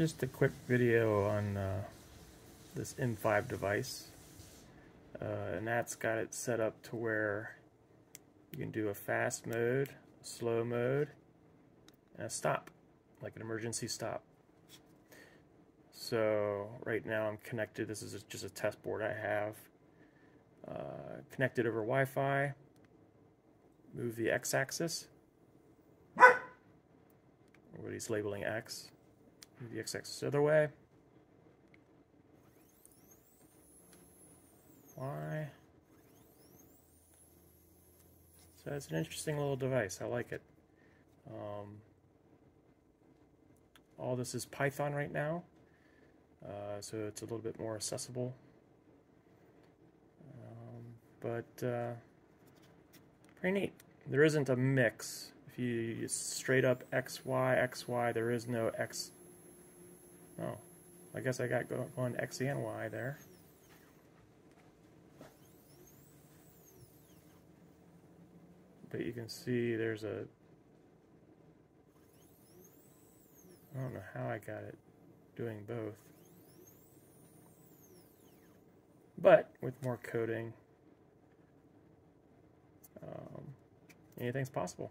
Just a quick video on uh, this M5 device. Uh, and that's got it set up to where you can do a fast mode, slow mode, and a stop, like an emergency stop. So right now I'm connected, this is just a test board I have. Uh, connected over Wi-Fi. Move the x-axis. He's labeling X. The x-axis the other way. Y. So it's an interesting little device. I like it. Um, all this is Python right now, uh, so it's a little bit more accessible. Um, but uh, pretty neat. There isn't a mix. If you straight up X, Y, X, Y, there is no X. Oh, I guess I got going X and Y there. But you can see there's a I don't know how I got it doing both. But with more coding, um, anything's possible.